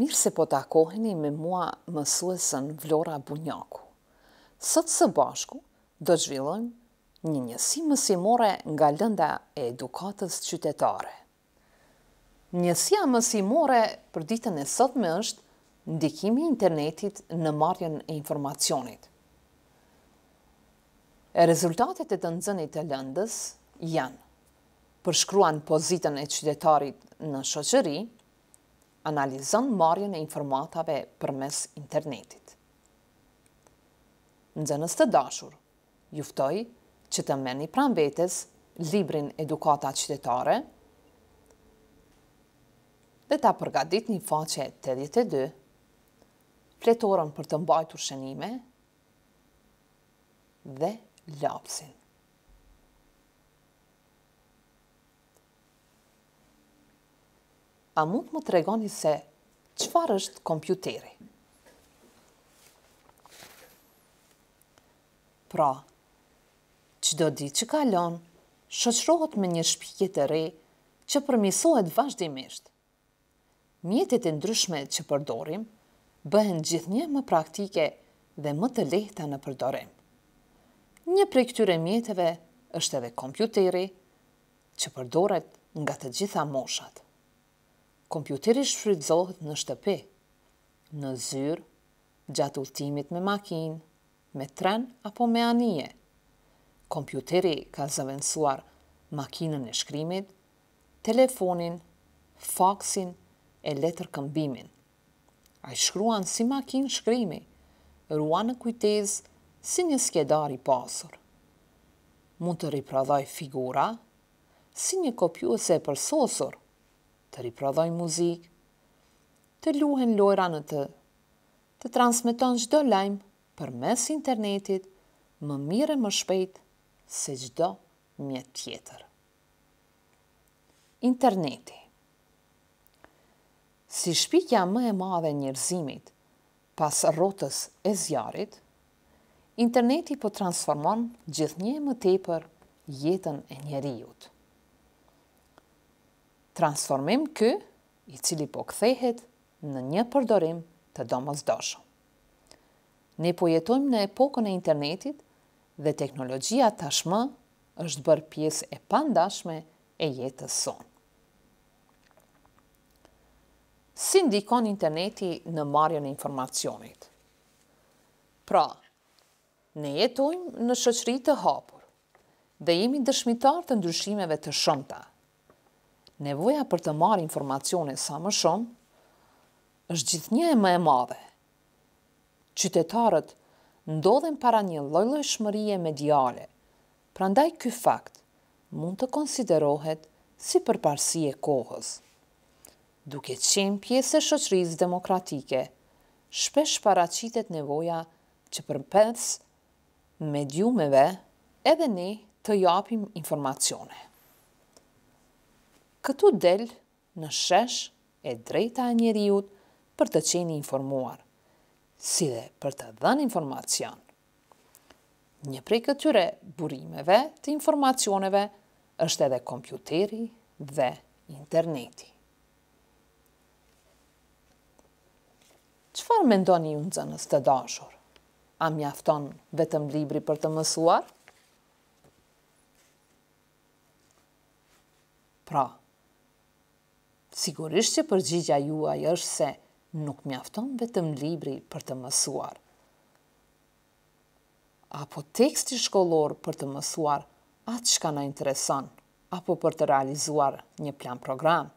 Mirë se po takoheni me mua mësuesën Vlora Bunjaku. Sot së bashku do të zhvillojmë një njësi mësimore nga lënda e edukatës qytetare. Njësia mësimore për ditën e sotme është Ndikimi i internetit në marrjen e informacionit. Rezultatet e të nxënit të lëndës janë, përshkruan pozitën e qytetarit në shoqëri, analizon marrjen e informatave përmes internetit. Nxënës të dashur, ju ftoj që të merrni pranë vetes librin Edukata Qytetare dhe ta përgatitni në faqe tetëdhjetë e dy, fletoren për të mbajtur shënime dhe lapsin. A mund të më tregoni se çfarë është kompjuteri? Pra, çdo ditë që kalon, shoqërohet me një shpikje të re që përmisohet vazhdimisht. Mjetet e ndryshme që përdorim bëhen gjithnjë më praktike dhe më të lehta në përdorim. Një prej këtyre mjeteve është edhe kompjuteri, që përdoret nga të gjitha moshat. Kompjuteri shfrytëzohet në shtëpi, në zyrë, gjatë udhëtimit me makinë, me tren apo me anije. Kompjuteri ka zëvendësuar makinën e shkrimit telefonin, faksin e letërkëmbimin. Ai shkruan si makinë shkrimi, ruan në kujtesë si një skedar i pasur. Mund të riprodhojë figura, si një kopjuese e përsosur, të riprodhojë muzikë, të luhen lojra në të, të transmeton çdo lajm përmes internetit më mirë e më shpejt se çdo mjet tjetër. Interneti Si shpikja më e madhe e njerëzimit pas rrotës e zjarrit, interneti po transformon gjithnjë e më tepër jetën e njeriut. Transformim ky, i cili po kthehet në një përdorim të domosdoshëm. Ne po jetojmë në epokën e internetit dhe teknologjia tashmë është bërë pjesë e pandashme e jetës sonë. Si ndikon interneti në marrjen e informacionit? Pra, ne jetojmë në shoqëri të hapur dhe jemi dëshmitarë të ndryshimeve të shumta. Nevoja për të marrë informacione sa më shumë është gjithnjë e më e madhe. Qytetarët ndodhen para një llojllojshmërie mediale, prandaj ky fakt mund të konsiderohet si përparësi e kohës. Duke qenë pjesë e shoqërisë demokratike, shpesh paraqitet nevoja që përmes mediumeve edhe ne të japim informacione. Këtu del në shesh e drejta e njeriut për të qenë i informuar, si dhe për të dhënë informacion. Një prej këtyre burimeve të informacioneve është edhe kompjuteri dhe interneti. Çfarë mendoni ju nxënës të dashur? A mjafton vetëm libri për të mësuar? Pra, sigurisht që përgjigja juaj është se nuk mjafton vetëm libri për të mësuar, apo teksti shkollor për të mësuar atë çka na intereson, apo për të realizuar një planprogram.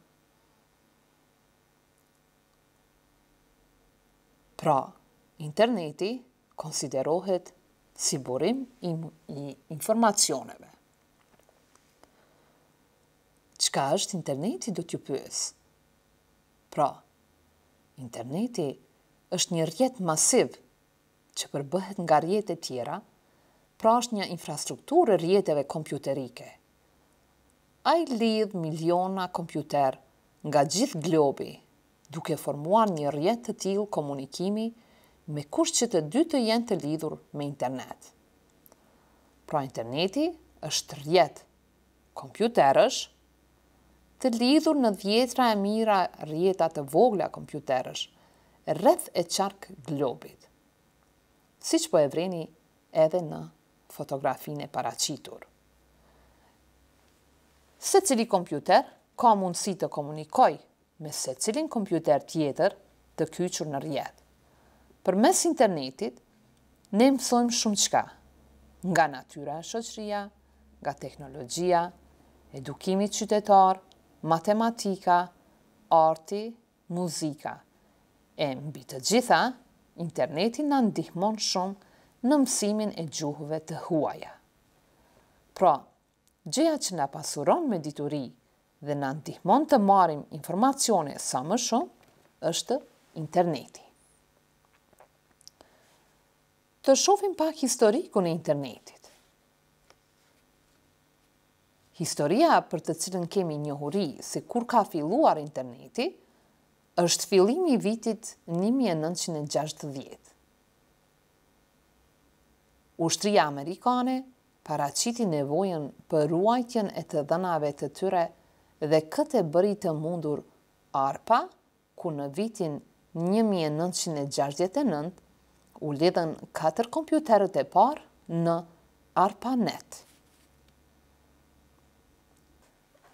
Pra, interneti konsiderohet si burim i, i informacioneve. Çka është interneti do t'ju pyes? Pra, interneti është një rrjet masiv që përbëhet nga rrjete tjera, pra është një infrastrukturë e rrjeteve kompjuterike. Ai lidh miliona kompjuterë nga gjithë globi, duke formuar një rrjet të tillë komunikimi me kusht që të dy të jenë të lidhur me internet. Pra interneti është rrjet kompjuterësh të lidhur në dhjetra e mijëra rrjeta të vogla kompjuterësh rreth e qark globit, siç po e vreni edhe në fotografinë e paraqitur. Secili kompjuter ka mundësi të komunikojë me secilin kompjuter tjetër të kyçur në rrjet. Përmes internetit, ne mësojmë shumëçka, nga natyra e shoqëria, nga teknologjia, edukimi qytetar, matematika, arti, muzika e mbi të gjitha, interneti na ndihmon shumë në mësimin e gjuhëve të huaja. Pra, gjëja që na pasuron me dituri dhe na ndihmon të marrim informacione sa më shumë është interneti. Të shofim pak historikun e internetit. Historia për të cilën kemi njohuri se kur ka filluar interneti është fillimi i vitit një mijë e nëntëqind e gjashtëdhjetë. Ushtria amerikane paraqiti nevojën për ruajtjen e të dhënave të tyre dhe këtë e bëri të mundur ARPA ku në vitin një mijë e nëntëqind e gjashtëdhjetë e nëntë u lidhën katër kompjuterët e parë në ARPANET.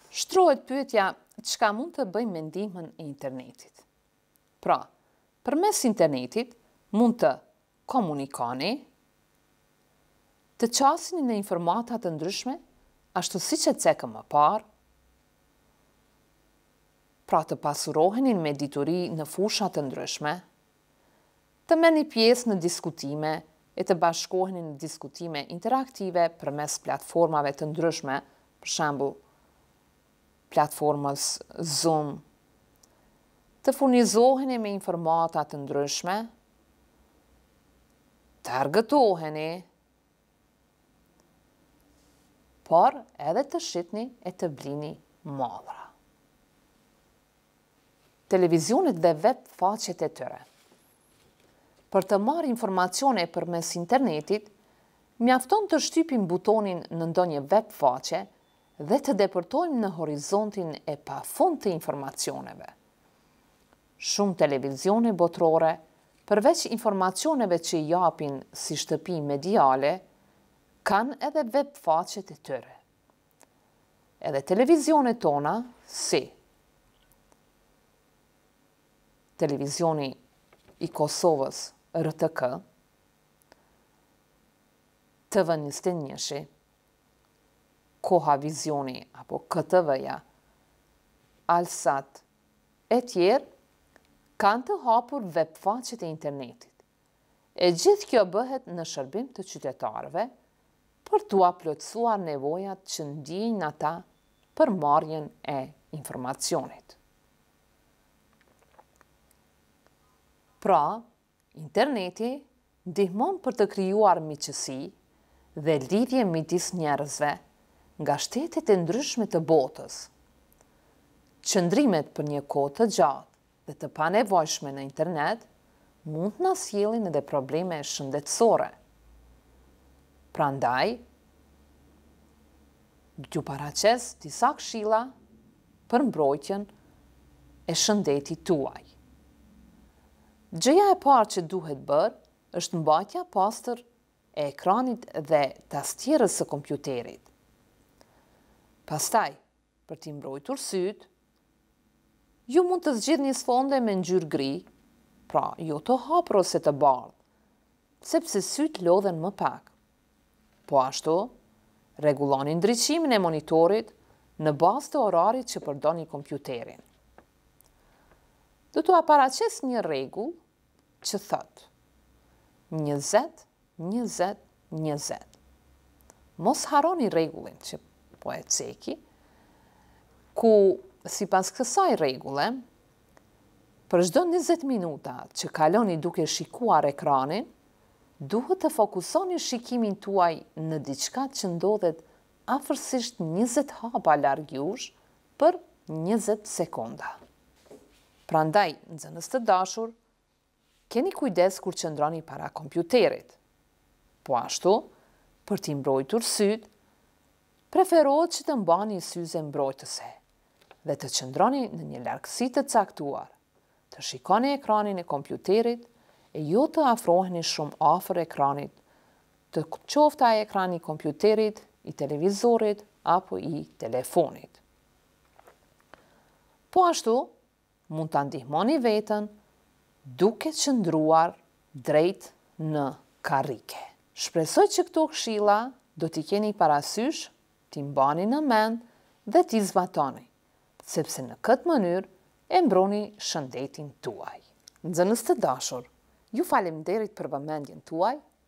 Shtrohet pyetja çka mund të bëjmë me ndihmën e internetit. Pra, përmes internetit mund të komunikoni, të qaseni në informata të ndryshme, ashtu siç e cekëm më parë, pra të pasuroheni me dituri në fusha të ndryshme, të merrni pjesë në diskutime e të bashkoheni në diskutime interaktive përmes platformave të ndryshme, për shembull, platformës Zoom të furnizoheni me informata të ndryshme, të argëtoheni, por edhe të shitni e të blini mallra. Televizionet dhe web faqet e tyre. Për të marrë informacione përmes internetit, mjafton të shtypim butonin në ndonjë web faqe dhe të depërtojmë në horizontin e pafund të informacioneve. Shumë televizione botërore, përveç informacioneve që japin si shtëpi mediale, kanë edhe web faqet e tyre. Edhe televizionet tona, si Televizioni i Kosovës, RTK, TV njëzet e një, Koha Vizioni apo KTV-ja, Alsat e tjerë kanë të hapur webfaqet e internetit. E gjithë kjo bëhet në shërbim të qytetarëve për t'ua plotësuar nevojat që ndiejnë ata për marrjen e informacionit. Pra, Interneti ndihmon për të krijuar miqësi dhe lidhje midis njerëzve nga shtetet e ndryshme të botës. Qëndrimet për një kohë të gjatë dhe të panevojshme në internet mund të na sjellin edhe probleme shëndetësore. Prandaj, ju paraqes disa këshilla për mbrojtjen e shëndetit tuaj. Gjëja e parë që duhet bërë është mbajtja e pastër e ekranit dhe tastierës së kompjuterit. Pastaj, për t'i mbrojtur sytë, ju mund të zgjidhni sfonde me ngjyrë gri, pra jo të hapur ose të bardhë, sepse sytë lodhen më pak Po ashtu, rregulloni ndriçimin e monitorit në bazë të orarit që përdorni kompjuterin. Do t'ua paraqes një rregull që thotë njëzet, njëzet, njëzet. Mos harroni rregullin që po e ceki, ku sipas kësaj rregulle, Për çdo njëzet minuta që kaloni duke shikuar ekranin, duhet të fokusoni shikimin tuaj në diçka që ndodhet afërsisht njëzet hapa larg jush për njëzet sekonda. Prandaj, nxënës të dashur, Keni kujdes kur qëndroni para kompjuterit. Po ashtu, për t'i mbrojtur sytë, preferohet që të mbani syze mbrojtëse dhe të qëndroni në një largësi të caktuar, të shikoni ekranin e kompjuterit e jo të afroheni shumë afër ekranit, të qoftë ai ekran i kompjuterit, i televizorit apo i telefonit. Po ashtu, Mund ta ndihmoni veten duke qëndruar drejt në karrike. Shpresoj që këto këshilla do t'i keni parasysh, t'i mbani në mend dhe t'i zbatoni, sepse në këtë mënyrë e mbroni shëndetin tuaj. Nxënës të dashur, ju faleminderit për vëmendjen tuaj